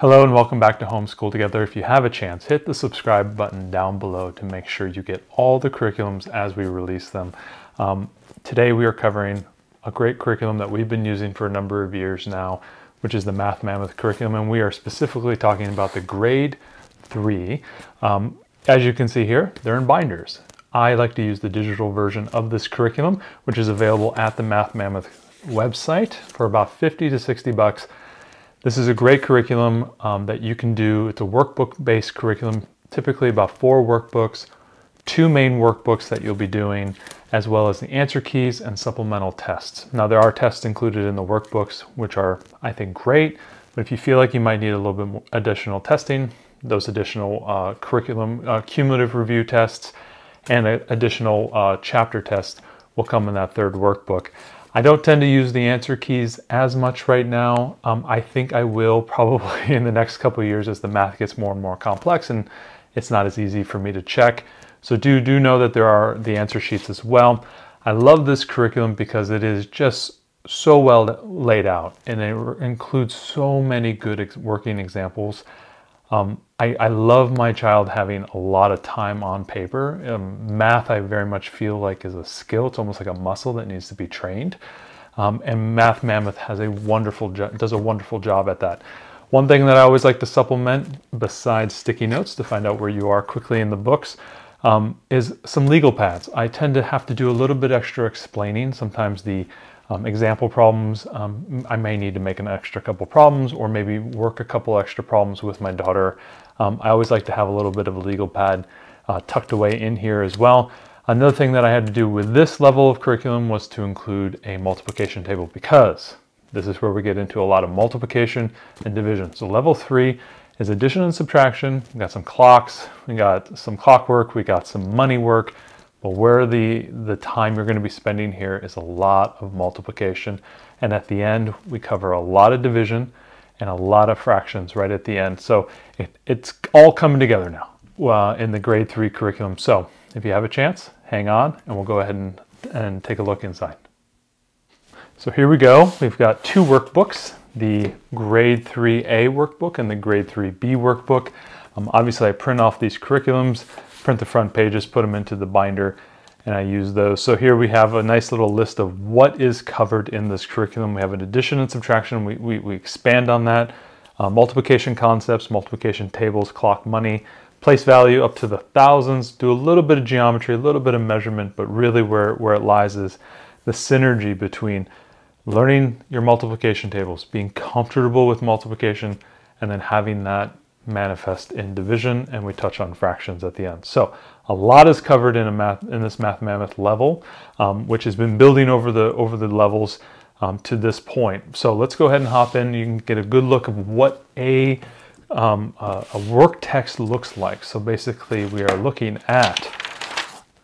Hello and welcome back to Homeschool Together. If you have a chance, hit the subscribe button down below to make sure you get all the curriculums as we release them. Um, today we are covering a great curriculum that we've been using for a number of years now, which is the Math Mammoth curriculum, and we are specifically talking about the grade three. Um, as you can see here, they're in binders. I like to use the digital version of this curriculum, which is available at the Math Mammoth website for about 50 to 60 bucks. This is a great curriculum um, that you can do. It's a workbook-based curriculum, typically about four workbooks, two main workbooks that you'll be doing, as well as the answer keys and supplemental tests. Now there are tests included in the workbooks, which are, I think, great, but if you feel like you might need a little bit more additional testing, those additional uh, curriculum uh, cumulative review tests and additional uh, chapter tests will come in that third workbook. I don't tend to use the answer keys as much right now. Um, I think I will probably in the next couple years as the math gets more and more complex and it's not as easy for me to check. So do, do know that there are the answer sheets as well. I love this curriculum because it is just so well laid out and it includes so many good working examples. Um, I, I, love my child having a lot of time on paper. Um, math, I very much feel like is a skill. It's almost like a muscle that needs to be trained. Um, and Math Mammoth has a wonderful does a wonderful job at that. One thing that I always like to supplement, besides sticky notes to find out where you are quickly in the books, um, is some legal pads. I tend to have to do a little bit extra explaining. Sometimes the um, example problems, um, I may need to make an extra couple problems or maybe work a couple extra problems with my daughter. Um, I always like to have a little bit of a legal pad uh, tucked away in here as well. Another thing that I had to do with this level of curriculum was to include a multiplication table because this is where we get into a lot of multiplication and division. So level three is addition and subtraction. We got some clocks, we got some clockwork, we got some money work, but where the, the time you're going to be spending here is a lot of multiplication. And at the end, we cover a lot of division and a lot of fractions right at the end. So it, it's all coming together now uh, in the grade three curriculum. So if you have a chance, hang on and we'll go ahead and, and take a look inside. So here we go. We've got two workbooks, the grade 3A workbook and the grade 3B workbook. Um, obviously I print off these curriculums print the front pages, put them into the binder, and I use those. So here we have a nice little list of what is covered in this curriculum. We have an addition and subtraction. We, we, we expand on that. Uh, multiplication concepts, multiplication tables, clock money, place value up to the thousands, do a little bit of geometry, a little bit of measurement, but really where, where it lies is the synergy between learning your multiplication tables, being comfortable with multiplication, and then having that manifest in division and we touch on fractions at the end. So a lot is covered in a math in this math mammoth level, um, which has been building over the over the levels um, to this point. So let's go ahead and hop in. You can get a good look of what a um, uh, a work text looks like. So basically we are looking at,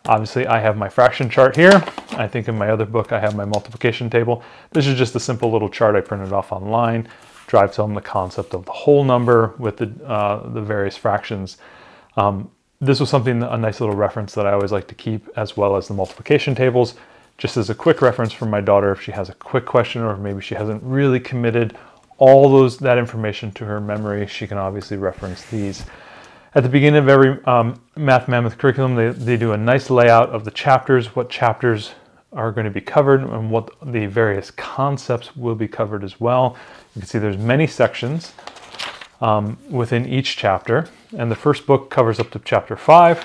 obviously I have my fraction chart here. I think in my other book I have my multiplication table. This is just a simple little chart I printed off online drives home the concept of the whole number with the, uh, the various fractions. Um, this was something, a nice little reference that I always like to keep as well as the multiplication tables, just as a quick reference for my daughter if she has a quick question or maybe she hasn't really committed all those that information to her memory, she can obviously reference these. At the beginning of every um, Math Mammoth curriculum, they, they do a nice layout of the chapters, what chapters are going to be covered and what the various concepts will be covered as well. You can see there's many sections um, within each chapter and the first book covers up to chapter five.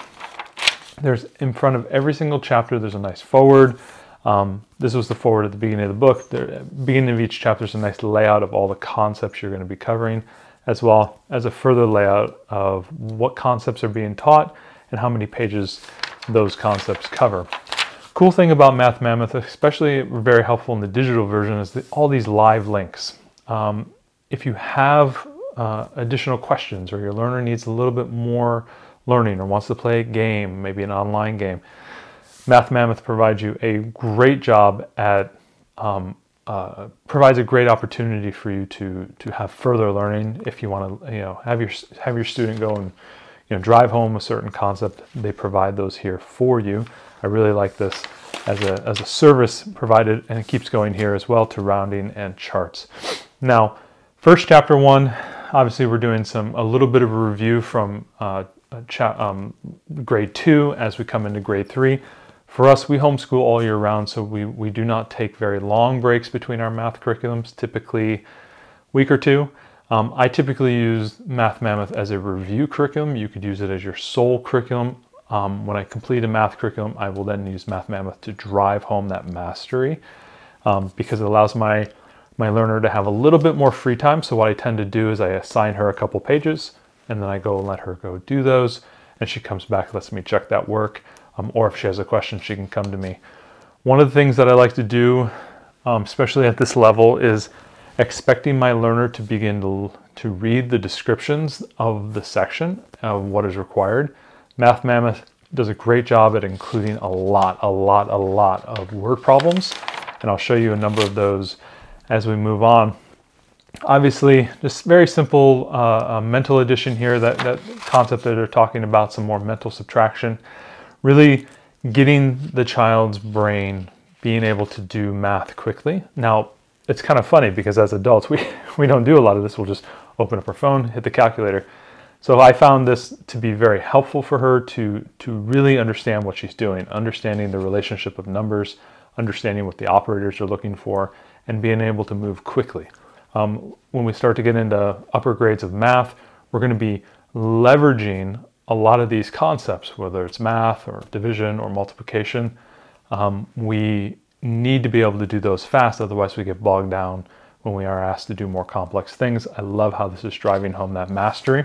There's in front of every single chapter there's a nice foreword. Um, this was the foreword at the beginning of the book. The beginning of each chapter is a nice layout of all the concepts you're going to be covering as well as a further layout of what concepts are being taught and how many pages those concepts cover. Cool thing about Math Mammoth, especially very helpful in the digital version, is all these live links. Um, if you have uh, additional questions or your learner needs a little bit more learning or wants to play a game, maybe an online game, Math Mammoth provides you a great job at um, uh, provides a great opportunity for you to to have further learning. If you want to, you know, have your have your student go and you know drive home a certain concept, they provide those here for you. I really like this as a, as a service provided, and it keeps going here as well to rounding and charts. Now, first chapter one, obviously we're doing some a little bit of a review from uh, um, grade two as we come into grade three. For us, we homeschool all year round, so we, we do not take very long breaks between our math curriculums, typically week or two. Um, I typically use Math Mammoth as a review curriculum. You could use it as your sole curriculum. Um, when I complete a math curriculum, I will then use Math Mammoth to drive home that mastery um, because it allows my, my learner to have a little bit more free time. So what I tend to do is I assign her a couple pages and then I go and let her go do those. And she comes back, lets me check that work. Um, or if she has a question, she can come to me. One of the things that I like to do, um, especially at this level, is expecting my learner to begin to, to read the descriptions of the section of what is required. Math Mammoth does a great job at including a lot, a lot, a lot of word problems. And I'll show you a number of those as we move on. Obviously, just very simple uh, uh, mental addition here, that, that concept that they're talking about, some more mental subtraction. Really getting the child's brain being able to do math quickly. Now, it's kind of funny because as adults, we, we don't do a lot of this. We'll just open up our phone, hit the calculator. So I found this to be very helpful for her to, to really understand what she's doing, understanding the relationship of numbers, understanding what the operators are looking for, and being able to move quickly. Um, when we start to get into upper grades of math, we're going to be leveraging a lot of these concepts, whether it's math or division or multiplication. Um, we need to be able to do those fast, otherwise we get bogged down when we are asked to do more complex things. I love how this is driving home that mastery.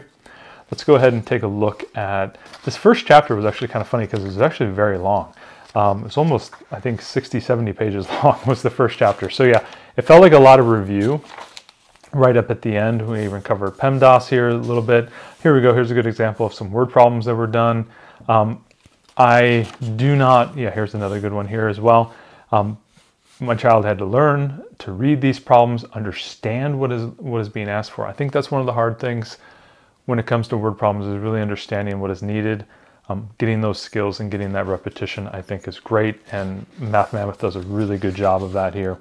Let's go ahead and take a look at this first chapter was actually kind of funny because it was actually very long. Um, it's almost, I think, 60, 70 pages long was the first chapter. So yeah, it felt like a lot of review right up at the end. We even covered PEMDAS here a little bit. Here we go. Here's a good example of some word problems that were done. Um, I do not, yeah, here's another good one here as well. Um, my child had to learn to read these problems, understand what is what is being asked for. I think that's one of the hard things when it comes to word problems is really understanding what is needed. Um, getting those skills and getting that repetition, I think, is great, and Math Mammoth does a really good job of that here.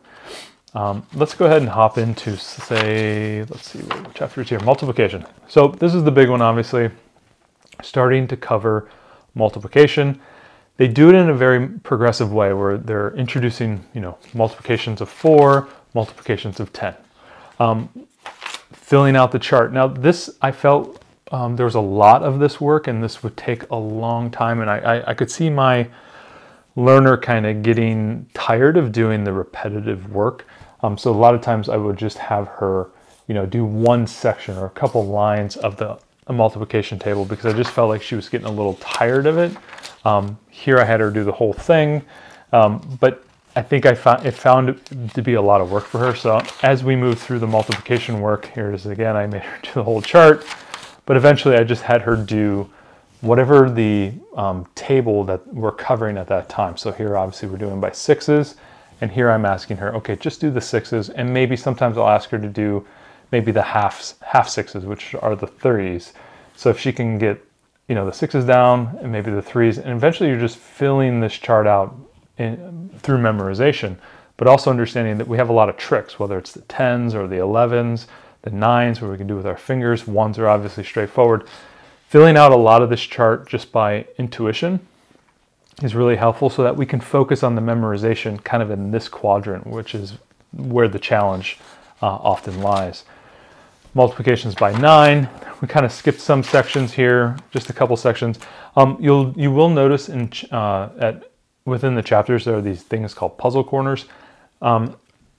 Um, let's go ahead and hop into, say, let's see, what chapters here, multiplication. So this is the big one, obviously, starting to cover multiplication. They do it in a very progressive way where they're introducing, you know, multiplications of four, multiplications of 10. Um, filling out the chart. Now this, I felt um, there was a lot of this work and this would take a long time and I, I, I could see my learner kind of getting tired of doing the repetitive work. Um, so a lot of times I would just have her, you know, do one section or a couple lines of the multiplication table because I just felt like she was getting a little tired of it. Um, here I had her do the whole thing, um, but I think I found it found to be a lot of work for her. So as we move through the multiplication work, here it is again, I made her do the whole chart, but eventually I just had her do whatever the um, table that we're covering at that time. So here obviously we're doing by sixes, and here I'm asking her, okay, just do the sixes, and maybe sometimes I'll ask her to do maybe the half, half sixes, which are the threes. So if she can get, you know, the sixes down and maybe the threes, and eventually you're just filling this chart out in, through memorization, but also understanding that we have a lot of tricks, whether it's the tens or the 11s, the nines, where we can do with our fingers. Ones are obviously straightforward. Filling out a lot of this chart just by intuition is really helpful so that we can focus on the memorization kind of in this quadrant, which is where the challenge uh, often lies. Multiplications by nine, we kind of skipped some sections here, just a couple sections. Um, you'll, you will notice in, uh, at, within the chapters there are these things called puzzle corners. Um,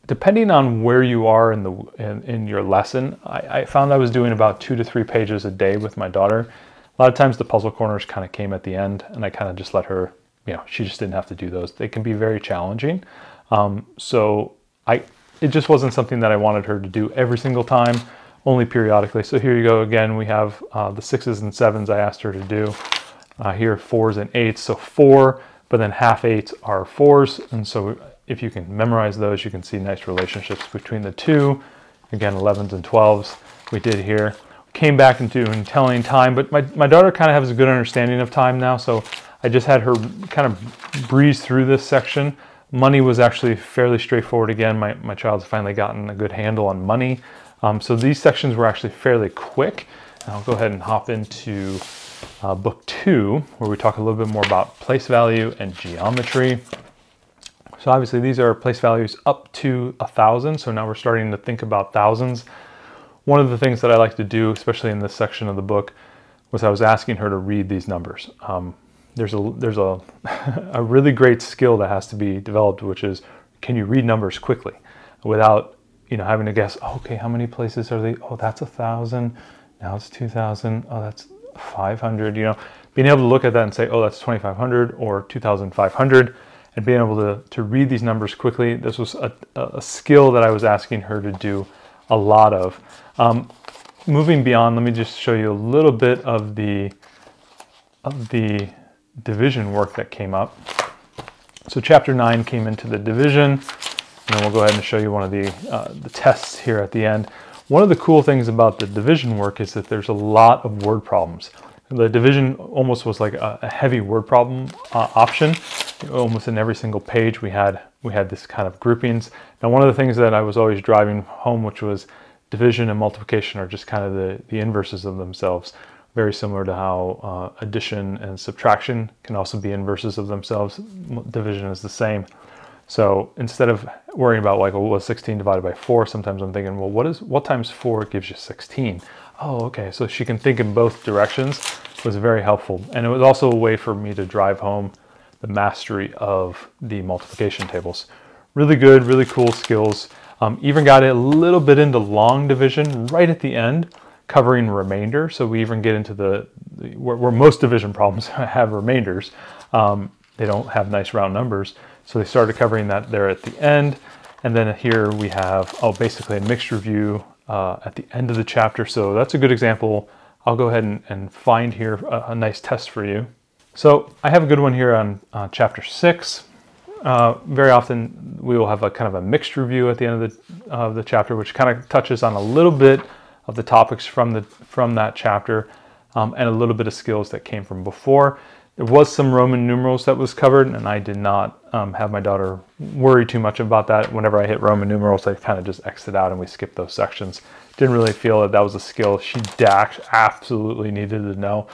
depending on where you are in, the, in, in your lesson, I, I found I was doing about two to three pages a day with my daughter. A lot of times the puzzle corners kind of came at the end and I kind of just let her you know, she just didn't have to do those. They can be very challenging. Um, so I, it just wasn't something that I wanted her to do every single time, only periodically. So here you go again. We have uh, the sixes and sevens I asked her to do. Uh, here fours and eights. So four, but then half eights are fours. And so if you can memorize those, you can see nice relationships between the two. Again, 11s and 12s we did here. Came back into telling time, but my, my daughter kind of has a good understanding of time now. So I just had her kind of breeze through this section. Money was actually fairly straightforward again. My, my child's finally gotten a good handle on money. Um, so these sections were actually fairly quick. I'll go ahead and hop into uh, book two, where we talk a little bit more about place value and geometry. So obviously these are place values up to a thousand. So now we're starting to think about thousands. One of the things that I like to do, especially in this section of the book, was I was asking her to read these numbers. Um, there's a there's a a really great skill that has to be developed, which is can you read numbers quickly without you know having to guess. Okay, how many places are they? Oh, that's a thousand. Now it's two thousand. Oh, that's five hundred. You know, being able to look at that and say, oh, that's twenty five hundred or two thousand five hundred, and being able to to read these numbers quickly. This was a, a skill that I was asking her to do a lot of. Um, moving beyond, let me just show you a little bit of the of the division work that came up. So chapter nine came into the division, and then we'll go ahead and show you one of the, uh, the tests here at the end. One of the cool things about the division work is that there's a lot of word problems. The division almost was like a, a heavy word problem uh, option. Almost in every single page we had we had this kind of groupings. Now one of the things that I was always driving home, which was division and multiplication are just kind of the, the inverses of themselves very similar to how uh, addition and subtraction can also be inverses of themselves. Division is the same. So instead of worrying about like, well, what was 16 divided by 4, sometimes I'm thinking, well, what is what times 4 gives you 16? Oh, okay. So she can think in both directions was very helpful. And it was also a way for me to drive home the mastery of the multiplication tables. Really good, really cool skills. Um, even got a little bit into long division right at the end covering remainder. So we even get into the, the where, where, most division problems have remainders. Um, they don't have nice round numbers. So they started covering that there at the end. And then here we have, oh, basically a mixed review uh, at the end of the chapter. So that's a good example. I'll go ahead and, and find here a, a, nice test for you. So I have a good one here on uh, chapter six. Uh, very often we will have a kind of a mixed review at the end of the, of the chapter, which kind of touches on a little bit of the topics from, the, from that chapter um, and a little bit of skills that came from before. There was some Roman numerals that was covered, and I did not um, have my daughter worry too much about that. Whenever I hit Roman numerals, I kind of just exit out and we skip those sections. Didn't really feel that that was a skill she absolutely needed to know.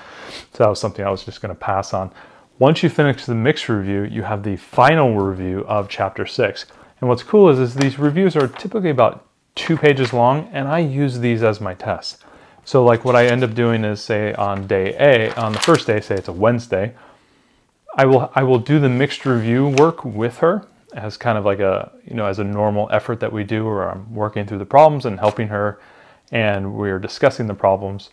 So that was something I was just going to pass on. Once you finish the mixed review, you have the final review of chapter six. And what's cool is, is these reviews are typically about two pages long and I use these as my tests. So like what I end up doing is say on day A, on the first day, say it's a Wednesday, I will I will do the mixed review work with her as kind of like a you know as a normal effort that we do where I'm working through the problems and helping her and we're discussing the problems.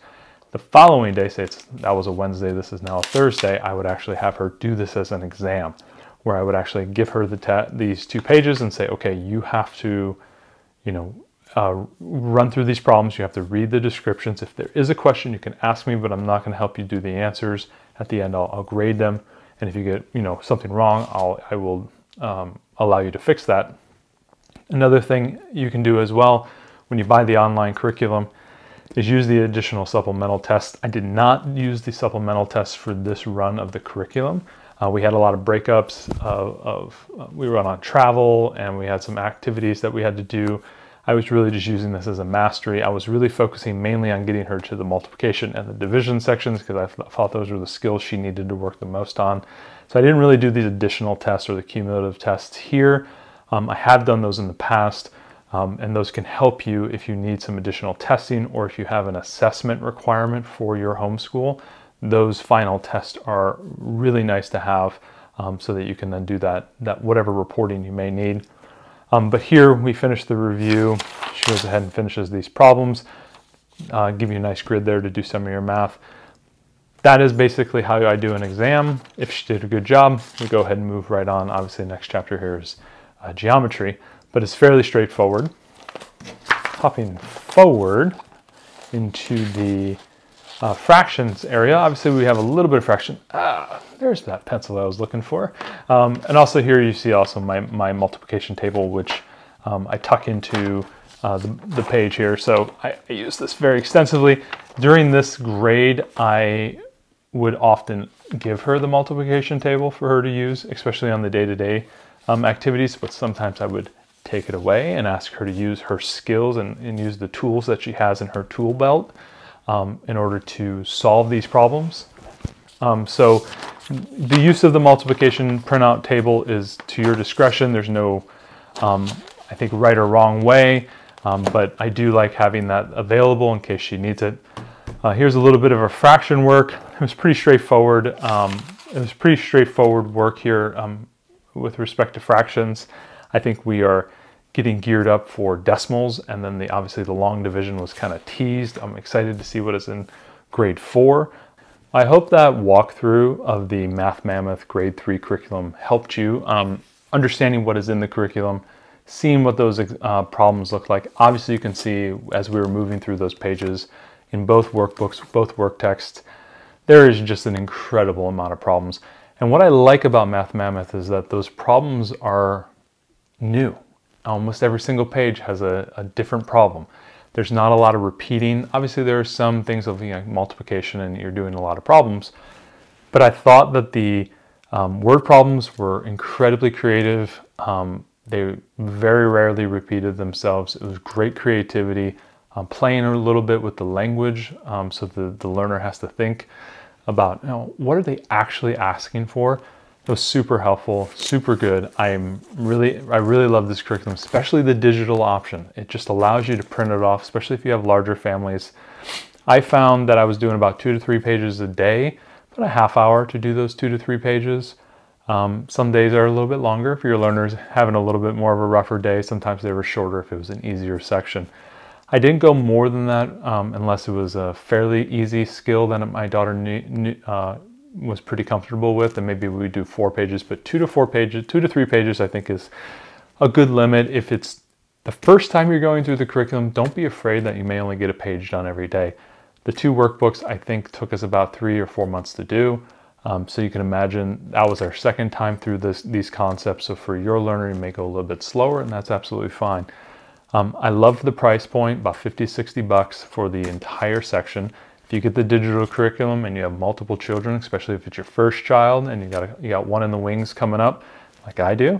The following day, say it's that was a Wednesday, this is now a Thursday, I would actually have her do this as an exam where I would actually give her the these two pages and say, okay, you have to, you know, uh, run through these problems. You have to read the descriptions. If there is a question, you can ask me, but I'm not going to help you do the answers. At the end, I'll, I'll, grade them, and if you get you know something wrong, I'll I will um, allow you to fix that. Another thing you can do as well when you buy the online curriculum is use the additional supplemental tests. I did not use the supplemental tests for this run of the curriculum. Uh, we had a lot of breakups of, of uh, we were on travel and we had some activities that we had to do I was really just using this as a mastery. I was really focusing mainly on getting her to the multiplication and the division sections because I thought those were the skills she needed to work the most on. So I didn't really do these additional tests or the cumulative tests here. Um, I have done those in the past. Um, and those can help you if you need some additional testing or if you have an assessment requirement for your homeschool. Those final tests are really nice to have um, so that you can then do that, that whatever reporting you may need. Um, but here we finish the review. She goes ahead and finishes these problems. Uh, give you a nice grid there to do some of your math. That is basically how I do an exam. If she did a good job, we go ahead and move right on. Obviously, the next chapter here is uh, geometry, but it's fairly straightforward. Hopping forward into the uh, fractions area. Obviously, we have a little bit of fraction. Ah, there's that pencil I was looking for. Um, and also here you see also my, my multiplication table, which um, I tuck into uh, the, the, page here. So I, I use this very extensively. During this grade, I would often give her the multiplication table for her to use, especially on the day-to-day -day, um, activities, but sometimes I would take it away and ask her to use her skills and, and use the tools that she has in her tool belt um, in order to solve these problems. Um, so the use of the multiplication printout table is to your discretion. There's no, um, I think, right or wrong way, um, but I do like having that available in case she needs it. Uh, here's a little bit of a fraction work. It was pretty straightforward. Um, it was pretty straightforward work here um, with respect to fractions. I think we are getting geared up for decimals and then the obviously the long division was kind of teased. I'm excited to see what is in grade four. I hope that walkthrough of the Math Mammoth grade three curriculum helped you um, understanding what is in the curriculum, seeing what those uh, problems look like. Obviously you can see as we were moving through those pages in both workbooks, both work texts, there is just an incredible amount of problems. And what I like about Math Mammoth is that those problems are new. Almost every single page has a, a different problem. There's not a lot of repeating. Obviously, there are some things of you know, multiplication and you're doing a lot of problems. But I thought that the um, word problems were incredibly creative. Um, they very rarely repeated themselves. It was great creativity. Um, playing a little bit with the language um, so the, the learner has to think about you know, what are they actually asking for it was super helpful, super good. I'm really, I really love this curriculum, especially the digital option. It just allows you to print it off, especially if you have larger families. I found that I was doing about two to three pages a day, about a half hour to do those two to three pages. Um, some days are a little bit longer if your learner's having a little bit more of a rougher day. Sometimes they were shorter if it was an easier section. I didn't go more than that um, unless it was a fairly easy skill that my daughter knew, uh, was pretty comfortable with and maybe we do four pages but two to four pages two to three pages i think is a good limit. If it's the first time you're going through the curriculum don't be afraid that you may only get a page done every day. The two workbooks i think took us about three or four months to do. Um, so you can imagine that was our second time through this, these concepts. So for your learner you may go a little bit slower and that's absolutely fine. Um, i love the price point about 50 60 bucks for the entire section if you get the digital curriculum and you have multiple children, especially if it's your first child and you got a, you got one in the wings coming up, like I do,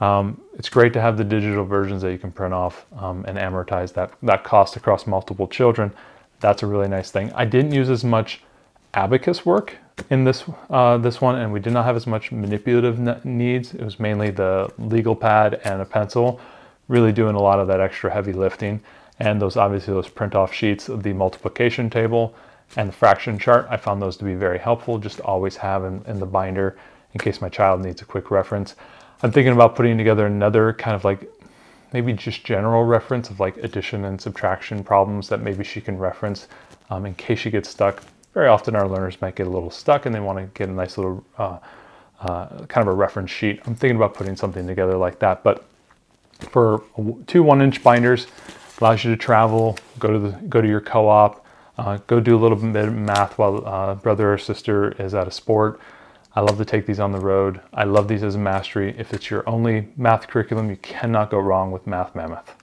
um, it's great to have the digital versions that you can print off um, and amortize that that cost across multiple children. That's a really nice thing. I didn't use as much abacus work in this uh, this one, and we did not have as much manipulative needs. It was mainly the legal pad and a pencil, really doing a lot of that extra heavy lifting. And those obviously those print off sheets of the multiplication table and the fraction chart. I found those to be very helpful just to always have in, in the binder in case my child needs a quick reference. I'm thinking about putting together another kind of like maybe just general reference of like addition and subtraction problems that maybe she can reference um, in case she gets stuck. Very often our learners might get a little stuck and they want to get a nice little uh, uh, kind of a reference sheet. I'm thinking about putting something together like that. But for two one inch binders, allows you to travel, go to the go to your co-op, uh, go do a little bit of math while uh, brother or sister is at a sport. I love to take these on the road. I love these as a mastery. If it's your only math curriculum, you cannot go wrong with Math Mammoth.